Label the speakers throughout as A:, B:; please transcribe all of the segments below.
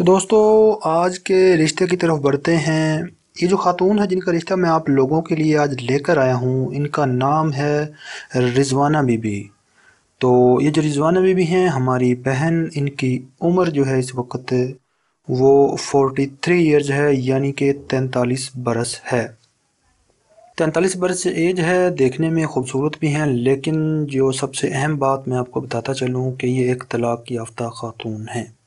A: तो दोस्तों, आज के रिश्ते की तरफ़ बढ़ते हैं। ये जो खातून है जिनका रिश्ता मैं आप लोगों के लिए आज लेकर आया हूँ, इनका नाम है रिजवाना बीबी। तो ये जो रिजवाना बीबी हैं, हमारी बहन, इनकी उम्र जो है इस वक्त, वो 43 इयर्स है, यानी कि तैंतालीस बरस है। तैंतालीस बरस एज है, देखने में खूबसूरत भी हैं, लेकिन जो सबसे अहम बात मैं आपको बताता चलूँ कि ये एक तलाक़ याफ्ता खातून हैं।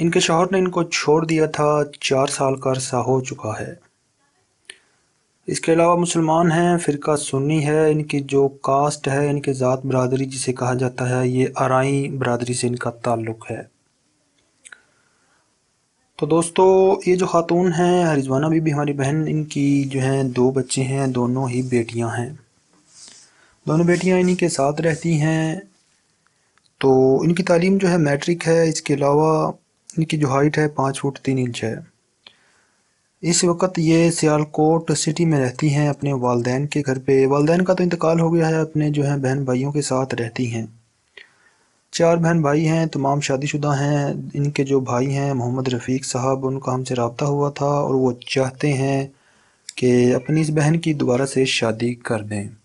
A: इनके शौहर ने इनको छोड़ दिया था, चार साल का अरसा हो चुका है। इसके अलावा मुसलमान हैं, फ़िरका सुन्नी है, इनकी जो कास्ट है, इनके ज़ात बरदरी जिसे कहा जाता है, ये आरई बरदरी से इनका ताल्लुक़ है। तो दोस्तों, ये जो ख़ातून हैं, हरिजवाना भी हमारी बहन, इनकी जो हैं, दो बच्चे हैं, दोनों ही बेटियाँ हैं। दोनों बेटियाँ इन्हीं के साथ रहती हैं। तो इनकी तालीम जो है मैट्रिक है, इसके अलावा इनकी जो हाइट है, पाँच फुट तीन इंच है। इस वक्त ये सियालकोट सिटी में रहती हैं अपने वालदेन के घर पे। वालदेन का तो इंतकाल हो गया है, अपने जो है बहन भाइयों के साथ रहती हैं। चार बहन भाई हैं, तमाम शादीशुदा हैं। इनके जो भाई हैं, मोहम्मद रफ़ीक साहब, उनका हमसे रबता हुआ था और वो चाहते हैं कि अपनी इस बहन की दोबारा से शादी कर दें।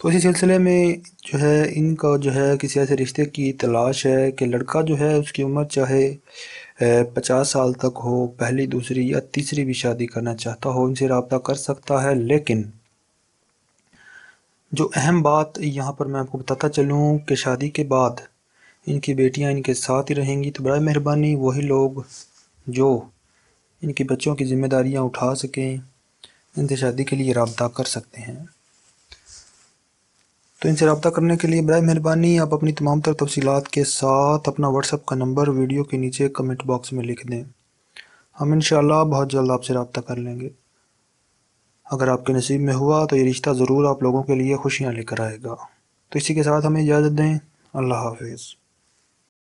A: तो इसी सिलसिले में जो है, इनका जो है, किसी ऐसे रिश्ते की तलाश है कि लड़का जो है, उसकी उम्र चाहे पचास साल तक हो, पहली, दूसरी या तीसरी भी शादी करना चाहता हो इनसे रबता कर सकता है। लेकिन जो अहम बात यहाँ पर मैं आपको बताता चलूँ कि शादी के बाद इनकी बेटियाँ इनके साथ ही रहेंगी तो बड़ा मेहरबानी वही लोग जो इनके बच्चों की ज़िम्मेदारियाँ उठा सकें, इनसे शादी के लिए रबता कर सकते हैं। तो इनसे रब्ता करने के लिए बर मेहरबानी। आप अपनी तमाम तर तफसीत के साथ अपना व्हाट्सअप का नंबर वीडियो के नीचे कमेंट बॉक्स में लिख दें। हम इन बहुत जल्द आपसे रबता कर लेंगे। अगर आपके नसीब में हुआ तो ये रिश्ता ज़रूर आप लोगों के लिए खुशियाँ लेकर आएगा। तो इसी के साथ हमें इजाज़त दें। अल्लाह हाफिज़।